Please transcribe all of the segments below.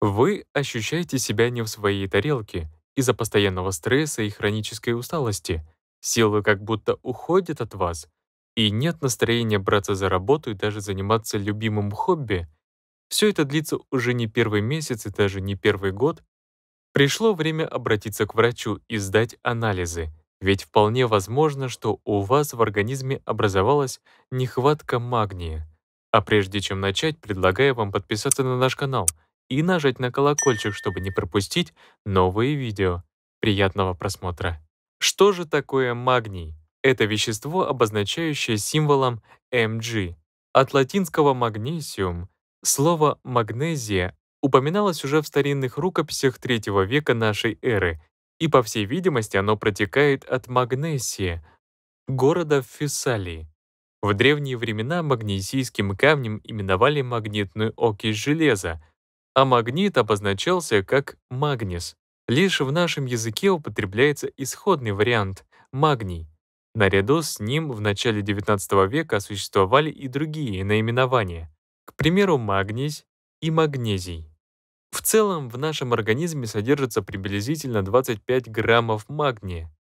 Вы ощущаете себя не в своей тарелке из-за постоянного стресса и хронической усталости. Силы как будто уходят от вас, и нет настроения браться за работу и даже заниматься любимым хобби. Все это длится уже не первый месяц и даже не первый год. Пришло время обратиться к врачу и сдать анализы, ведь вполне возможно, что у вас в организме образовалась нехватка магния. А прежде чем начать, предлагаю вам подписаться на наш канал и нажать на колокольчик, чтобы не пропустить новые видео. Приятного просмотра! Что же такое магний? Это вещество, обозначающее символом Mg. От латинского «magnesium» слово «магнезия» упоминалось уже в старинных рукописях III века нашей эры, и, по всей видимости, оно протекает от Магнесия, города в Фессалии. В древние времена магнезийским камнем именовали магнитную окись железа, а магнит обозначался как магнис. Лишь в нашем языке употребляется исходный вариант — магний. Наряду с ним в начале XIX века существовали и другие наименования, к примеру, магний и магнезий. В целом в нашем организме содержится приблизительно 25 граммов магния,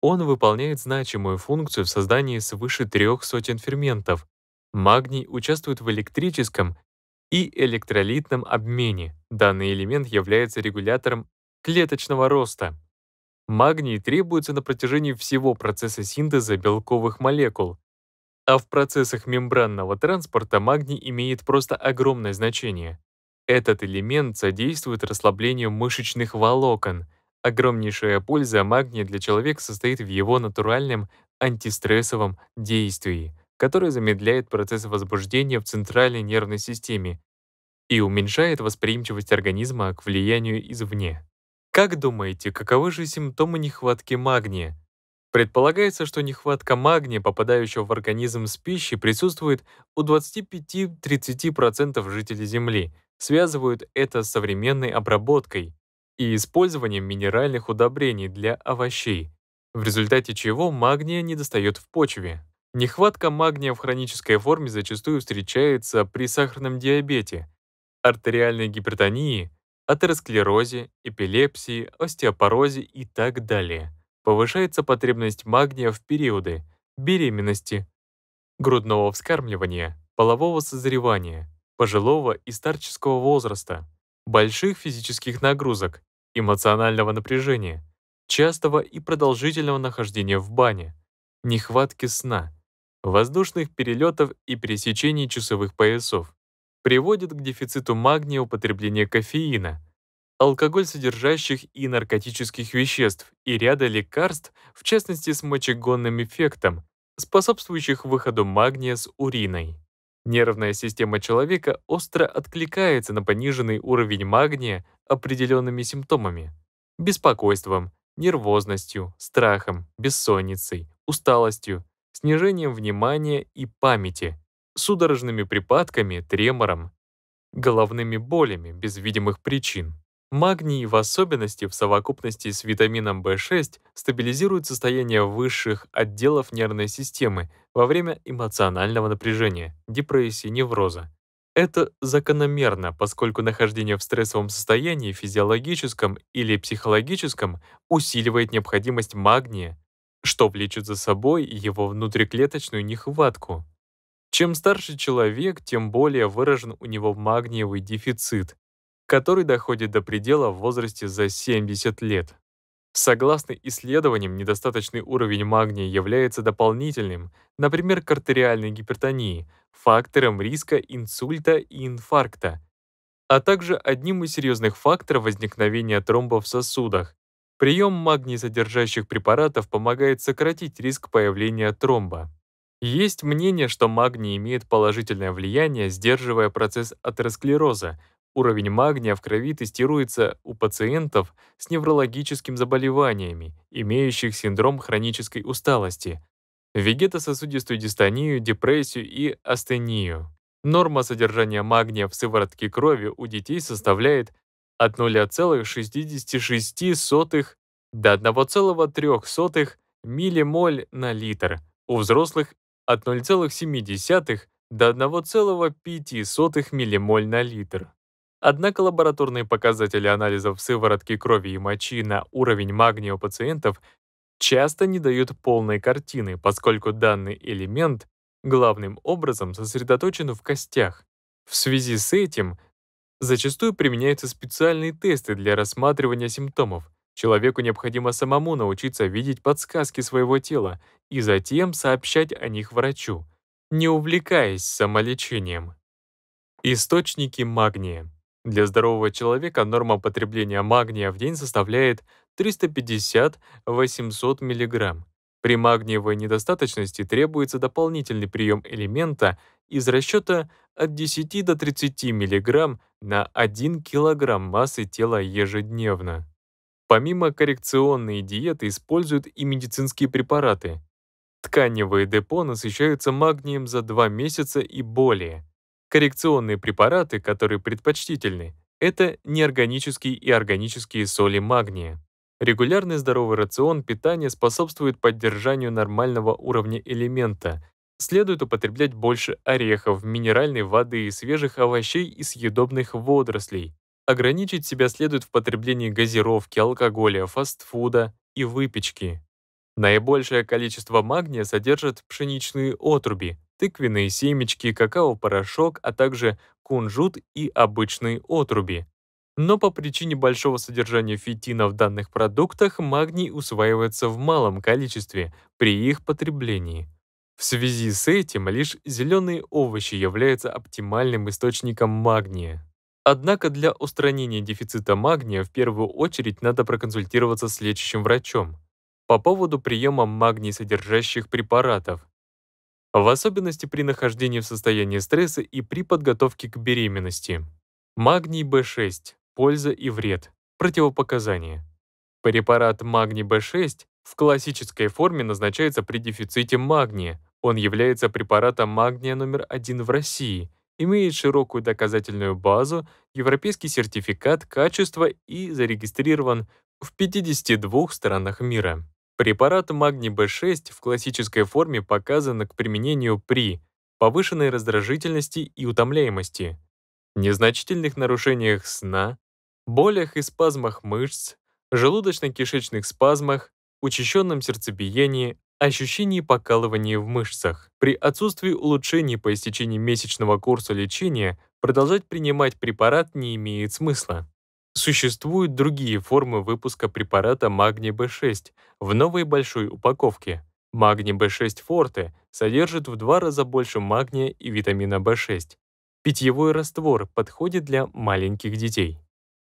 он выполняет значимую функцию в создании свыше трех сотен ферментов. Магний участвует в электрическом и электролитном обмене. Данный элемент является регулятором клеточного роста. Магний требуется на протяжении всего процесса синтеза белковых молекул, а в процессах мембранного транспорта магний имеет просто огромное значение. Этот элемент содействует расслаблению мышечных волокон — Огромнейшая польза магния для человека состоит в его натуральном антистрессовом действии, которое замедляет процесс возбуждения в центральной нервной системе и уменьшает восприимчивость организма к влиянию извне. Как думаете, каковы же симптомы нехватки магния? Предполагается, что нехватка магния, попадающего в организм с пищей, присутствует у 25-30% жителей Земли. Связывают это с современной обработкой, и использованием минеральных удобрений для овощей, в результате чего магния недостает в почве. Нехватка магния в хронической форме зачастую встречается при сахарном диабете, артериальной гипертонии, атеросклерозе, эпилепсии, остеопорозе и так далее. Повышается потребность магния в периоды беременности, грудного вскармливания, полового созревания, пожилого и старческого возраста, больших физических нагрузок, эмоционального напряжения, частого и продолжительного нахождения в бане, нехватки сна, воздушных перелетов и пересечений часовых поясов, приводит к дефициту магния употребления кофеина, алкоголь содержащих и наркотических веществ и ряда лекарств, в частности с мочегонным эффектом, способствующих выходу магния с уриной. Нервная система человека остро откликается на пониженный уровень магния определенными симптомами — беспокойством, нервозностью, страхом, бессонницей, усталостью, снижением внимания и памяти, судорожными припадками, тремором, головными болями без видимых причин. Магний в особенности в совокупности с витамином В6 стабилизирует состояние высших отделов нервной системы во время эмоционального напряжения, депрессии, невроза. Это закономерно, поскольку нахождение в стрессовом состоянии физиологическом или психологическом усиливает необходимость магния, что влечет за собой его внутриклеточную нехватку. Чем старше человек, тем более выражен у него магниевый дефицит, который доходит до предела в возрасте за 70 лет. Согласно исследованиям, недостаточный уровень магния является дополнительным, например, к артериальной гипертонии, фактором риска инсульта и инфаркта, а также одним из серьезных факторов возникновения тромбов в сосудах. Прием магний содержащих препаратов помогает сократить риск появления тромба. Есть мнение, что магний имеет положительное влияние, сдерживая процесс атеросклероза, Уровень магния в крови тестируется у пациентов с неврологическими заболеваниями, имеющих синдром хронической усталости, вегетососудистую дистонию, депрессию и астению. Норма содержания магния в сыворотке крови у детей составляет от 0,66 до 1,03 миллимоль на литр, у взрослых от 0,7 до 1,5 миллимоль на литр. Однако лабораторные показатели анализов сыворотки крови и мочи на уровень магния у пациентов часто не дают полной картины, поскольку данный элемент главным образом сосредоточен в костях. В связи с этим зачастую применяются специальные тесты для рассматривания симптомов. Человеку необходимо самому научиться видеть подсказки своего тела и затем сообщать о них врачу, не увлекаясь самолечением. Источники магния. Для здорового человека норма потребления магния в день составляет 350-800 мг. При магниевой недостаточности требуется дополнительный прием элемента из расчета от 10 до 30 мг на 1 кг массы тела ежедневно. Помимо коррекционной диеты используют и медицинские препараты. Тканевые депо насыщаются магнием за 2 месяца и более. Коррекционные препараты, которые предпочтительны, это неорганические и органические соли магния. Регулярный здоровый рацион питания способствует поддержанию нормального уровня элемента. Следует употреблять больше орехов, минеральной воды, свежих овощей и съедобных водорослей. Ограничить себя следует в потреблении газировки, алкоголя, фастфуда и выпечки. Наибольшее количество магния содержат пшеничные отруби, тыквенные семечки, какао-порошок, а также кунжут и обычные отруби. Но по причине большого содержания фитина в данных продуктах магний усваивается в малом количестве при их потреблении. В связи с этим лишь зеленые овощи являются оптимальным источником магния. Однако для устранения дефицита магния в первую очередь надо проконсультироваться с лечащим врачом по поводу приема магний содержащих препаратов, в особенности при нахождении в состоянии стресса и при подготовке к беременности. Магний В6. Польза и вред. Противопоказания. Препарат магний В6 в классической форме назначается при дефиците магния. Он является препаратом магния номер один в России, имеет широкую доказательную базу, европейский сертификат качества и зарегистрирован в 52 странах мира. Препарат магний В6 в классической форме показан к применению при повышенной раздражительности и утомляемости, незначительных нарушениях сна, болях и спазмах мышц, желудочно-кишечных спазмах, учащенном сердцебиении, ощущении покалывания в мышцах. При отсутствии улучшений по истечении месячного курса лечения продолжать принимать препарат не имеет смысла. Существуют другие формы выпуска препарата магний В6 в новой большой упаковке. Магний В6 Форте содержит в два раза больше магния и витамина В6. Питьевой раствор подходит для маленьких детей.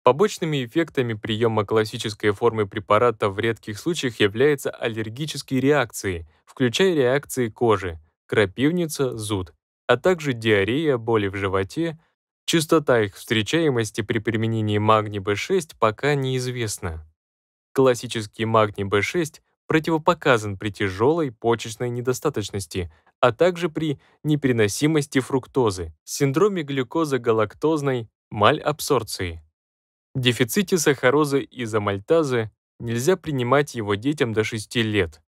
Побочными эффектами приема классической формы препарата в редких случаях являются аллергические реакции, включая реакции кожи, крапивница, зуд, а также диарея, боли в животе, Частота их встречаемости при применении магний В6 пока неизвестна. Классический магний В6 противопоказан при тяжелой почечной недостаточности, а также при непереносимости фруктозы, синдроме глюкоза-галактозной мальабсорции. Дефиците сахарозы изомальтазы нельзя принимать его детям до 6 лет.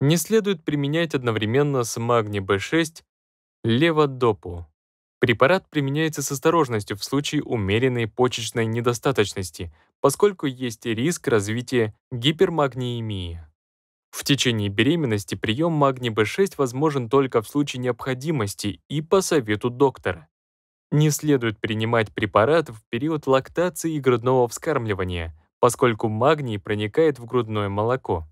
Не следует применять одновременно с магний В6 леводопу. Препарат применяется с осторожностью в случае умеренной почечной недостаточности, поскольку есть риск развития гипермагниемии. В течение беременности прием магний В6 возможен только в случае необходимости и по совету доктора. Не следует принимать препарат в период лактации и грудного вскармливания, поскольку магний проникает в грудное молоко.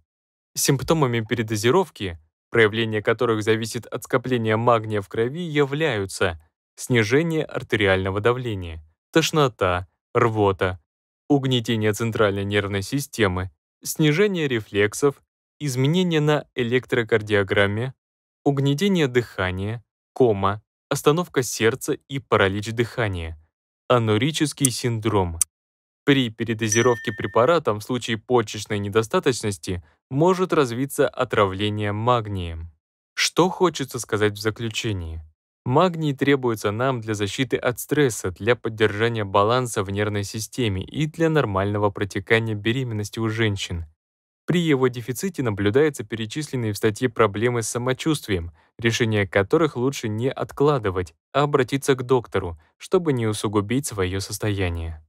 Симптомами передозировки, проявление которых зависит от скопления магния в крови, являются снижение артериального давления, тошнота, рвота, угнетение центральной нервной системы, снижение рефлексов, изменения на электрокардиограмме, угнетение дыхания, кома, остановка сердца и паралич дыхания, анурический синдром. При передозировке препаратом в случае почечной недостаточности может развиться отравление магнием. Что хочется сказать в заключении? Магний требуется нам для защиты от стресса, для поддержания баланса в нервной системе и для нормального протекания беременности у женщин. При его дефиците наблюдаются перечисленные в статье проблемы с самочувствием, решение которых лучше не откладывать, а обратиться к доктору, чтобы не усугубить свое состояние.